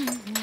Mm-hmm.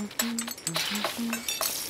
アハハハ。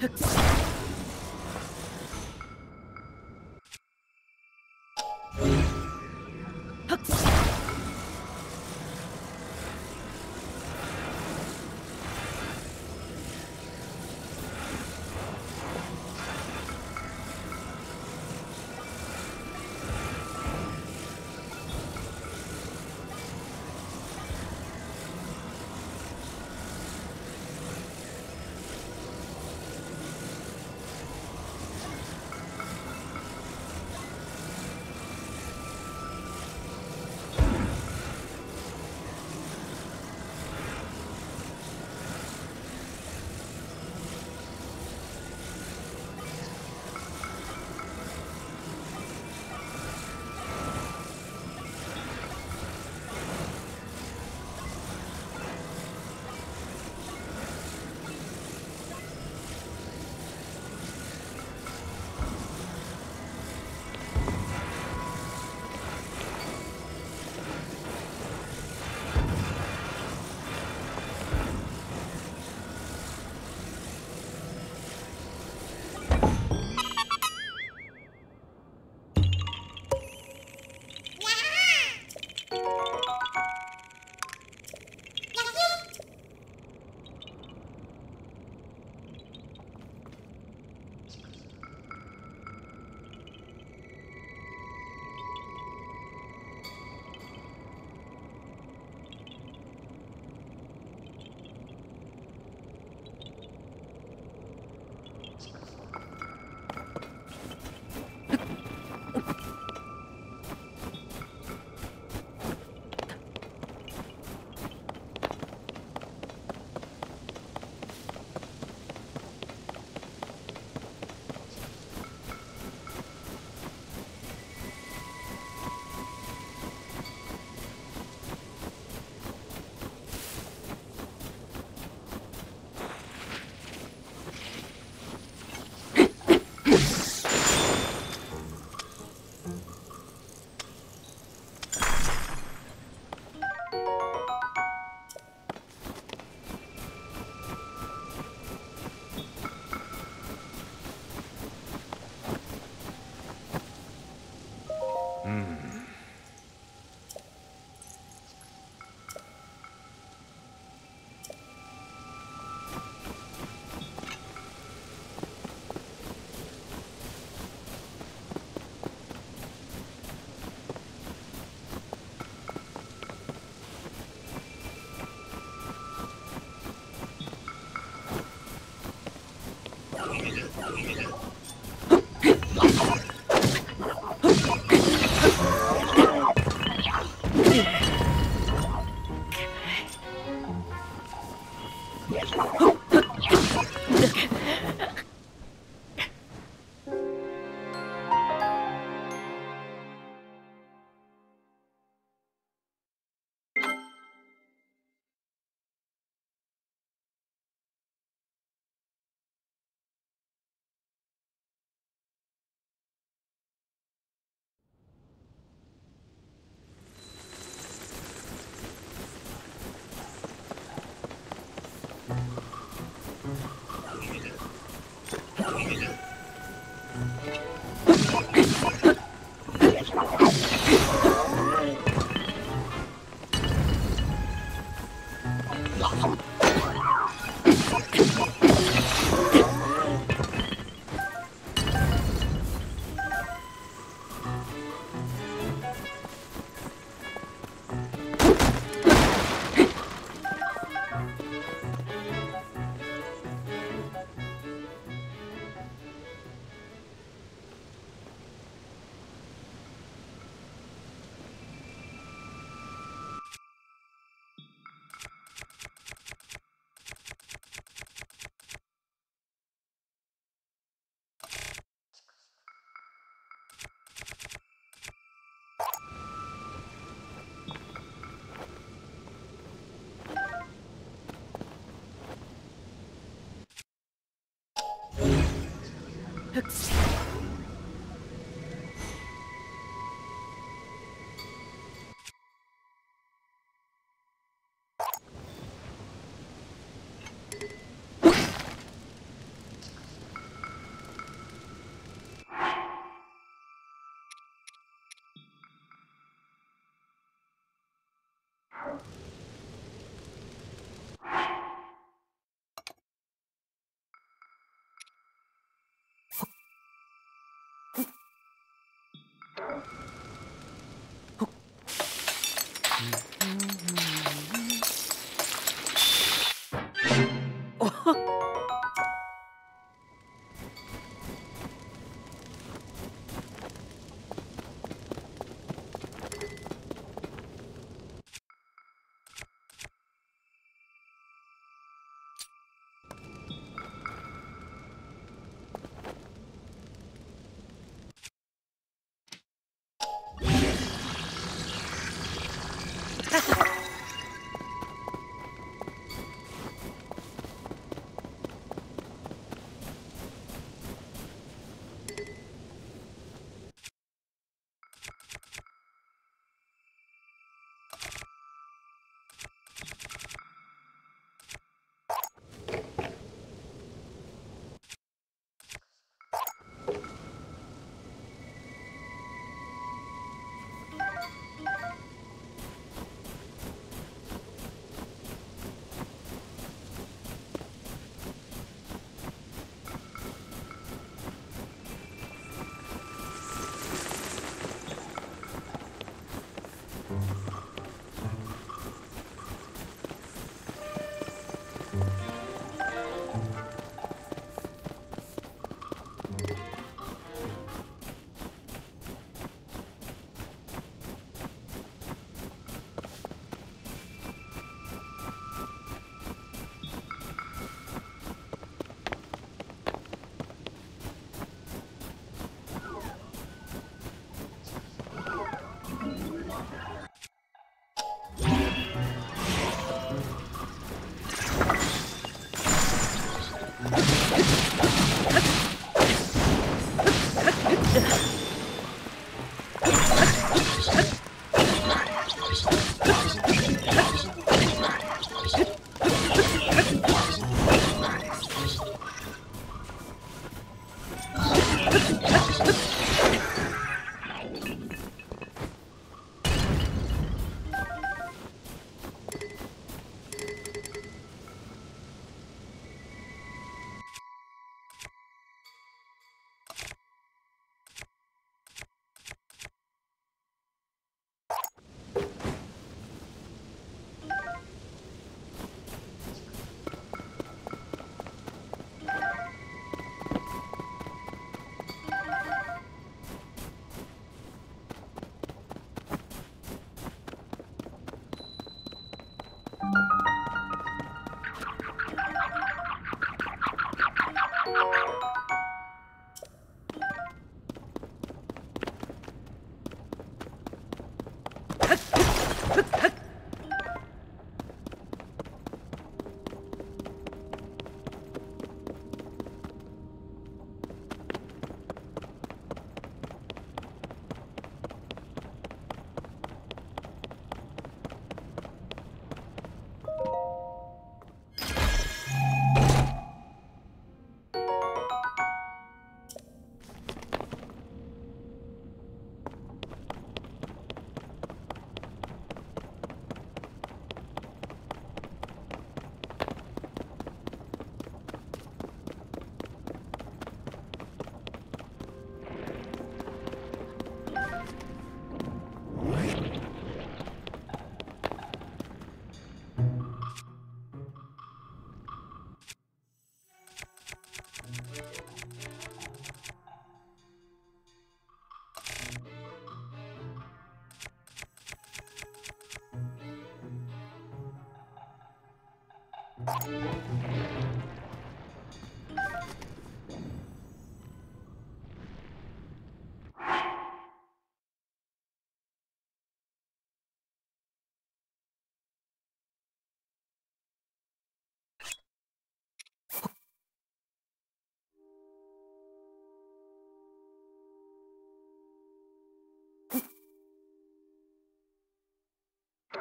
Huh.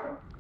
혹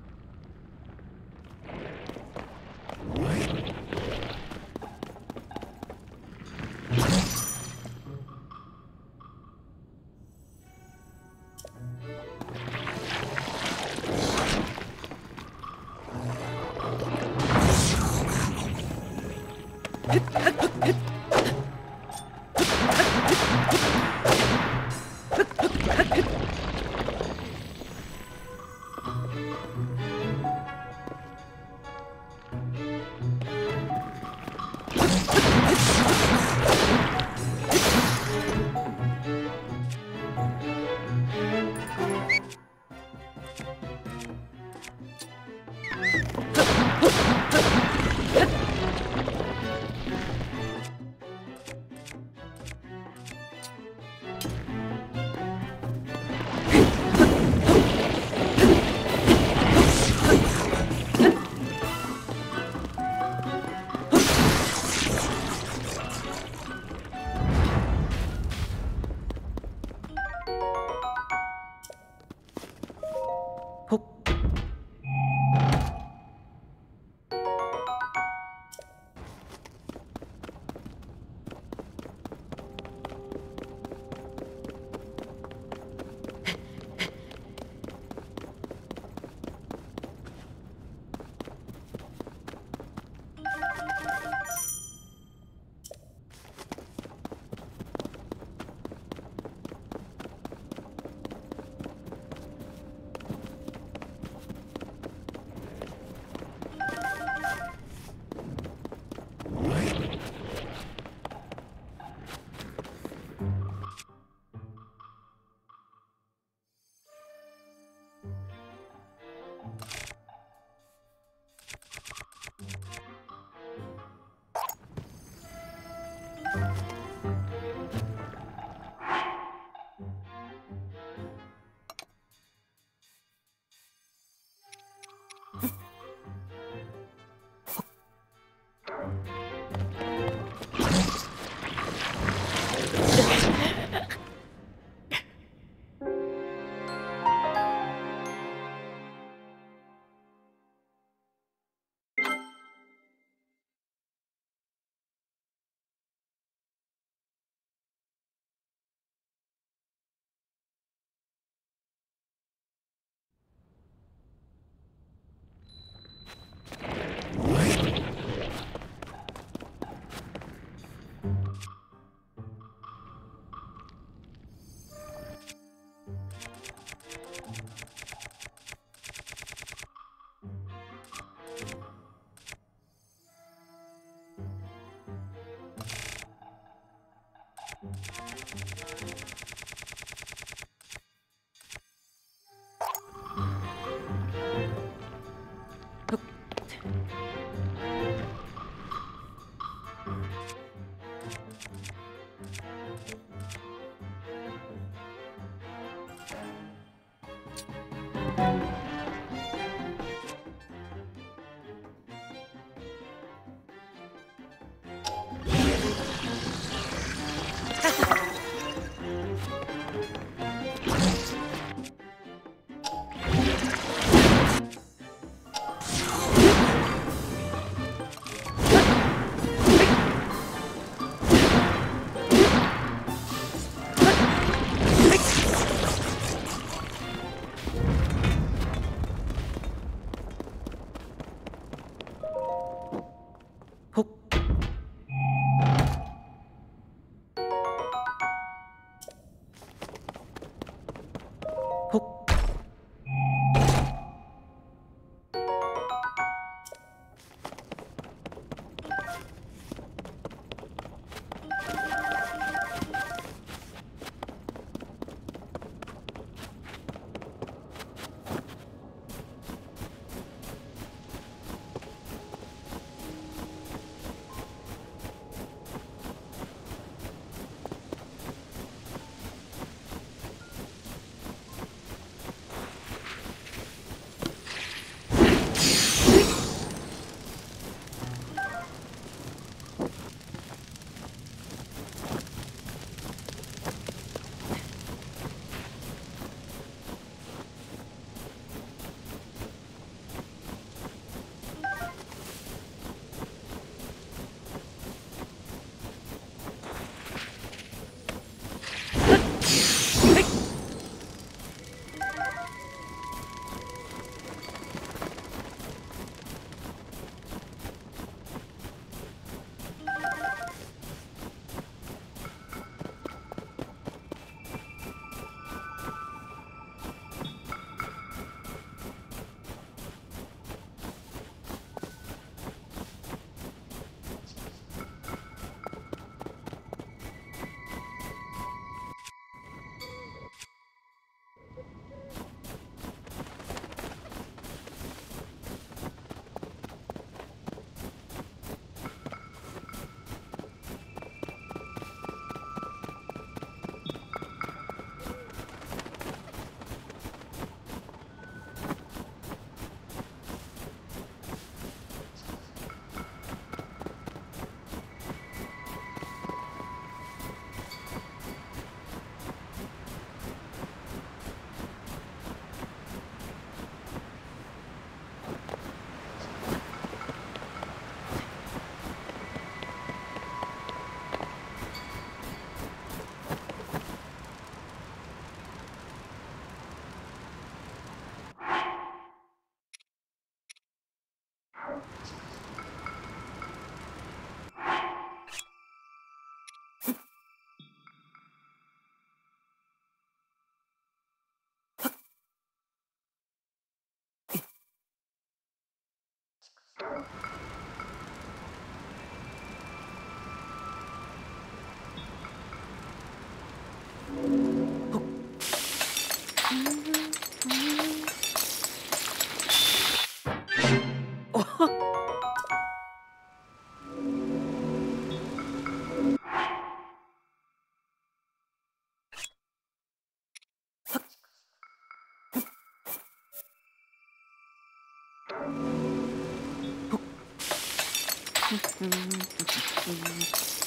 Mm-hmm.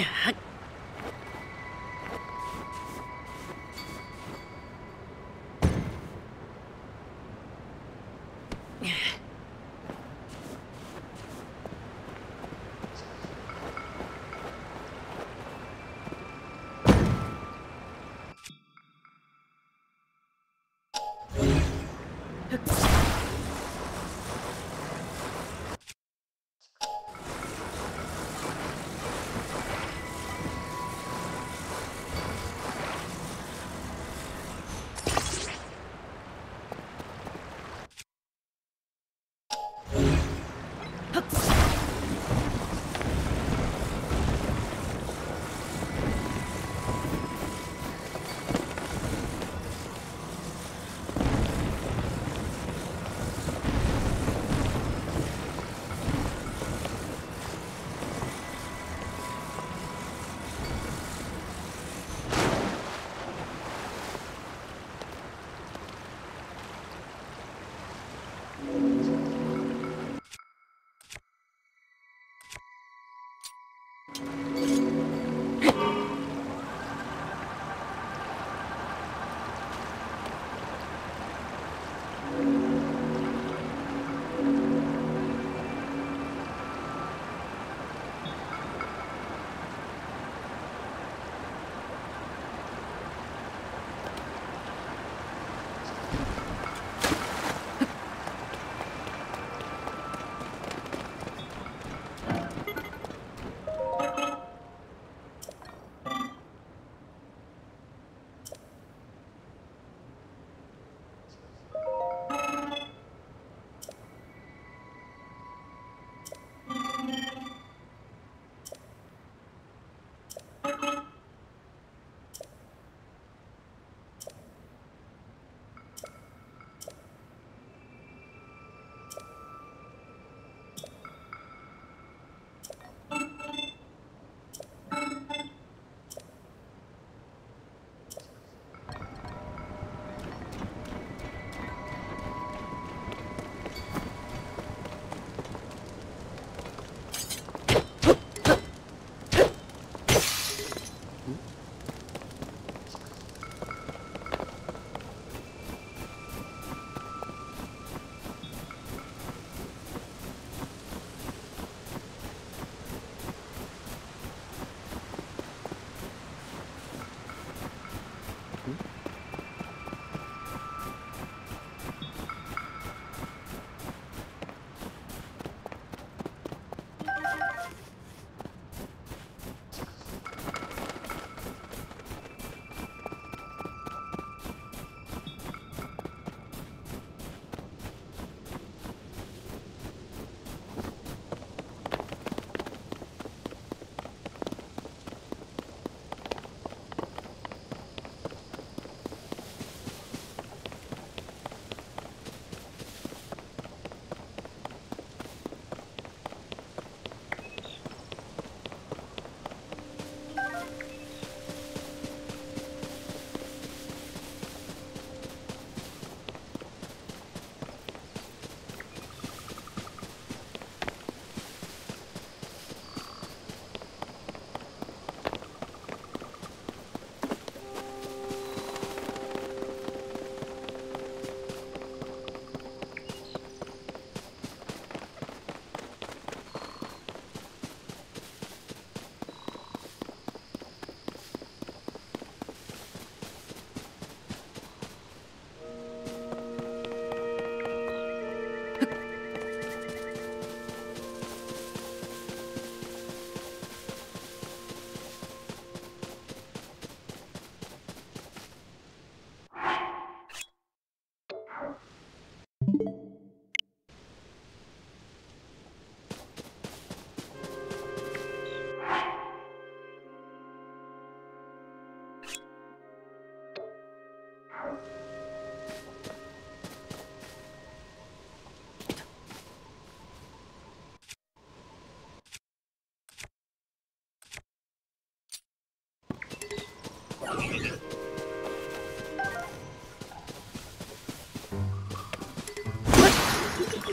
はい